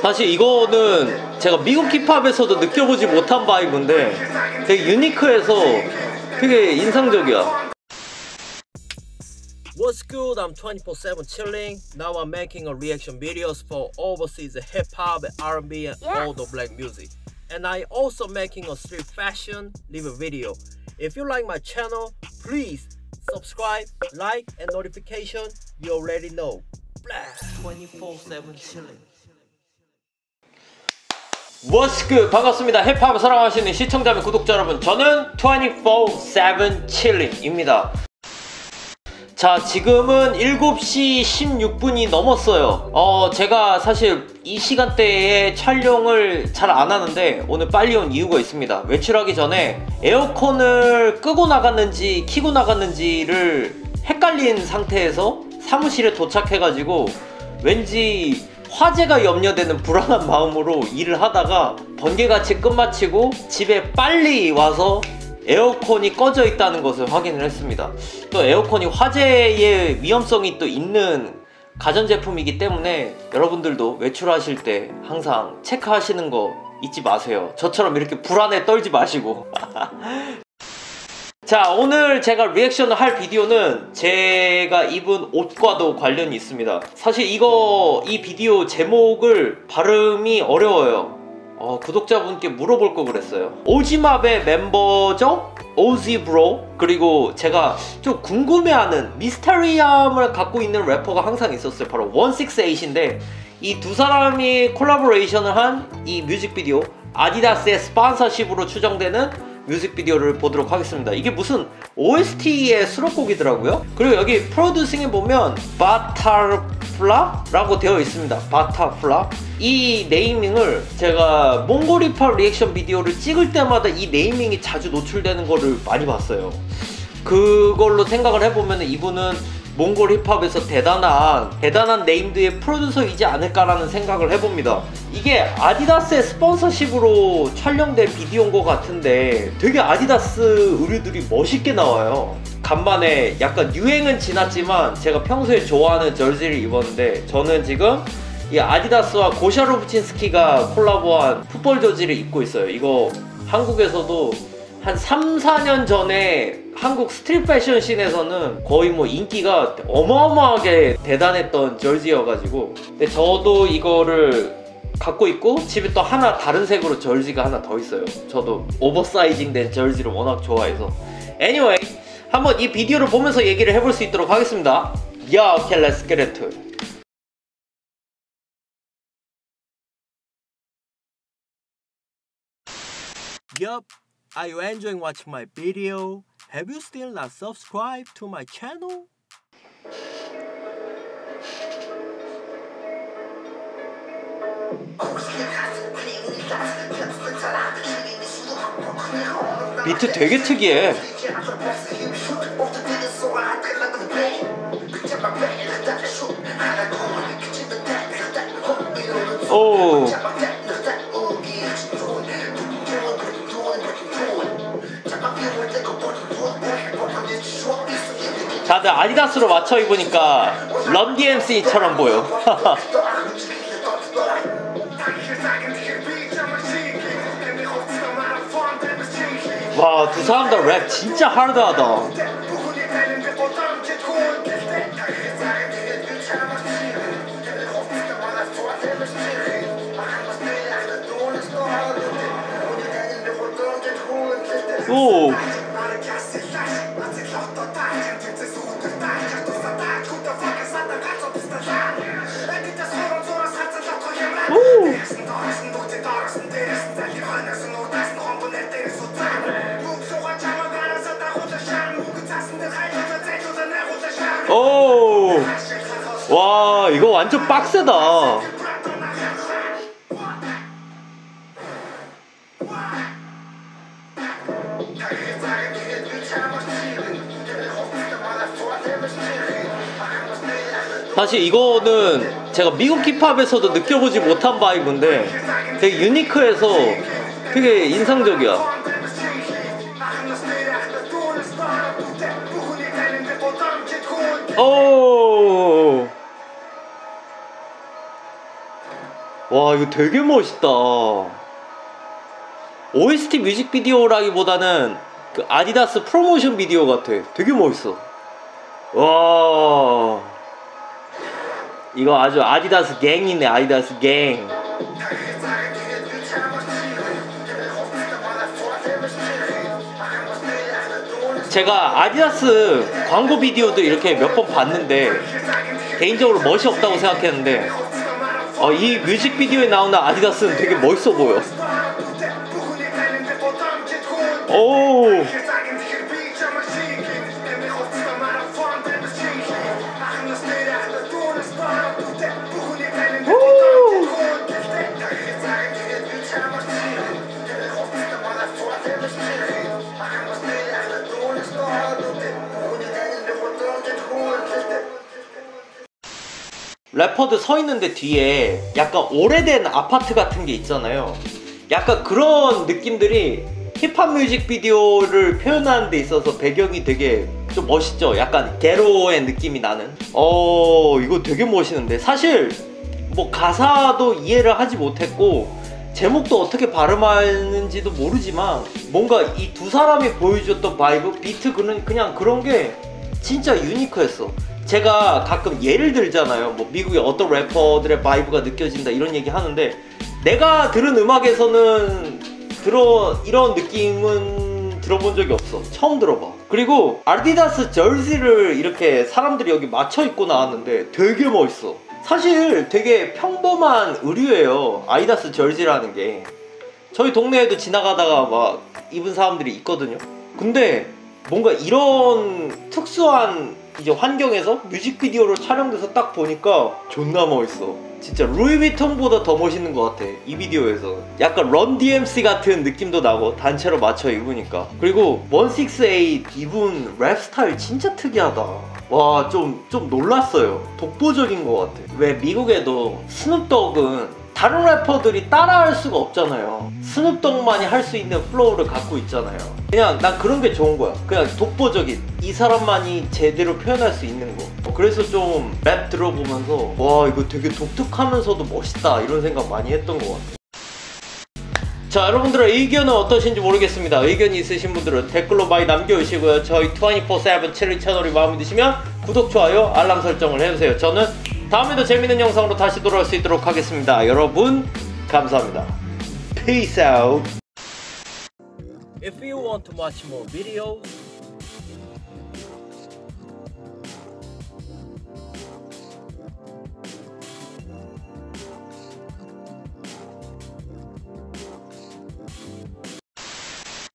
사실 이거는 제가 미국 힙합에서도 느껴보지 못한 바이브인데 되게 유니크해서 되게 인상적이야. What's good? I'm 24/7 chilling. Now I'm making a reaction videos for overseas hip hop, R&B, and Yes. all the black music. And I also making a street fashion live video. If you like my channel, please subscribe, like, and notification. You already know. Blast 24/7 chilling. Good? 반갑습니다. 힙합을 사랑하시는 시청자 및 구독자 여러분. 저는 24/7 chilling입니다. 자, 지금은 7시 16분이 넘었어요. 어, 제가 사실 이 시간대에 촬영을 잘 안 하는데 오늘 빨리 온 이유가 있습니다. 외출하기 전에 에어컨을 끄고 나갔는지 키고 나갔는지를 헷갈린 상태에서 사무실에 도착해가지고 왠지 화재가 염려되는 불안한 마음으로 일을 하다가 번개같이 끝마치고 집에 빨리 와서 에어컨이 꺼져 있다는 것을 확인을 했습니다. 또 에어컨이 화재의 위험성이 또 있는 가전제품이기 때문에 여러분들도 외출하실 때 항상 체크하시는 거 잊지 마세요. 저처럼 이렇게 불안에 떨지 마시고. 자, 오늘 제가 리액션을 할 비디오는 제가 입은 옷과도 관련이 있습니다. 사실 이거, 이 비디오 제목을 발음이 어려워요. 어, 구독자분께 물어볼 거 그랬어요. 오지맙의 멤버죠? 오지브로 그리고 제가 좀 궁금해하는 미스터리함을 갖고 있는 래퍼가 항상 있었어요. 바로 168인데 이 두 사람이 콜라보레이션을 한 이 뮤직비디오 아디다스의 sponsorship으로 추정되는 뮤직비디오를 보도록 하겠습니다. 이게 무슨 OST의 수록곡이더라고요. 그리고 여기 producing에 보면 바타플라라고 되어 있습니다. 바타플라. 이 naming을 제가 몽골 힙합 리액션 비디오를 찍을 때마다 이 naming이 자주 노출되는 거를 많이 봤어요. 그걸로 생각을 해보면 이분은 몽골 힙합에서 대단한 대단한 named의 프로듀서이지 않을까라는 생각을 해봅니다. 이게 아디다스의 sponsorship으로 촬영된 비디오인 것 같은데 되게 아디다스 의류들이 멋있게 나와요. 간만에 약간 유행은 지났지만 제가 평소에 좋아하는 저지를 입었는데 저는 지금 이 아디다스와 고샤 루브친스키가 collabo한 풋볼 저지를 입고 있어요. 이거 한국에서도 한 3, 4년 전에 한국 street 패션 scene에서는 거의 뭐 인기가 어마어마하게 대단했던 저지여가지고. 근데 저도 이거를 갖고 있고 집에 또 하나 다른 색으로 저지가 하나 더 있어요. 저도 oversizing 된 저지를 워낙 좋아해서. Anyway 한번 이 비디오를 보면서 얘기를 해볼 수 있도록 하겠습니다. 야 오케이 let's get Yup, are you enjoying watching my video? Have you still not subscribed to my channel? 비트 되게 특이해. 다들 아디다스로 맞춰 입으니까 런 DMC처럼 보여. 와, 두 사람 다 랩 진짜 하드하다. 오. 오. 와, 이거 완전 빡세다. 사실 이거는 제가 미국 힙합에서도 느껴보지 못한 바이브인데 되게 유니크해서 되게 인상적이야. 오. 와 이거 되게 멋있다. OST 뮤직비디오라기보다는 그 아디다스 프로모션 비디오 같아. 되게 멋있어. 와 이거 아주 아디다스 갱이네 아디다스 갱. 제가 아디다스 광고 비디오도 이렇게 몇 번 봤는데 개인적으로 멋이 없다고 생각했는데 어, 이 뮤직비디오에 나오는 아디다스는 되게 멋있어 보여. 오. 래퍼들 서 있는데 뒤에 약간 오래된 아파트 같은 게 있잖아요. 약간 그런 느낌들이 힙합 뮤직비디오를 표현하는 데 있어서 배경이 되게 좀 멋있죠. 약간 게토의 느낌이 나는. 어, 이거 되게 멋있는데. 사실 뭐 가사도 이해를 하지 못했고 제목도 어떻게 발음하는지도 모르지만 뭔가 이 두 사람이 보여줬던 vibe, 비트 그는 그냥 그런 게 진짜 unique했어. 제가 가끔 예를 들잖아요. 뭐 미국의 어떤 래퍼들의 vibe가 느껴진다 이런 얘기 하는데 내가 들은 음악에서는 들어 이런 느낌은 들어본 적이 없어. 처음 들어봐. 그리고 아디다스 저지를 이렇게 사람들이 여기 맞춰 입고 나왔는데 되게 멋있어. 사실 되게 평범한 의류예요. 아디다스 저지라는 게. 저희 동네에도 지나가다가 막 입은 사람들이 있거든요. 근데 뭔가 이런 특수한 이제 환경에서 뮤직비디오로 촬영돼서 딱 보니까 존나 멋있어. 진짜 루이비통보다 더 멋있는 것 같아 이 비디오에서. 약간 런 DMC 같은 느낌도 나고 단체로 맞춰 입으니까. 그리고 168 입은 랩 스타일 진짜 특이하다. 와 좀좀 놀랐어요. 독보적인 것 같아. 왜 미국에도 스눕독은 다른 래퍼들이 따라할 수가 없잖아요. 스눕독만이 할 수 있는 flow를 갖고 있잖아요. 그냥 난 그런 게 좋은 거야. 그냥 독보적인 이 사람만이 제대로 표현할 수 있는 거. 그래서 좀 랩 들어보면서 와 이거 되게 독특하면서도 멋있다 이런 생각 많이 했던 것 같아. 자 여러분들의 의견은 어떠신지 모르겠습니다 의견이 있으신 분들은 댓글로 많이 남겨주시고요 저희 24-7 7일 채널이 마음에 드시면 구독, 좋아요, 알람 설정을 해주세요 저는 다음에도 재밌는 영상으로 다시 돌아올 수 있도록 하겠습니다 여러분 감사합니다 Peace out If you want to watch more videos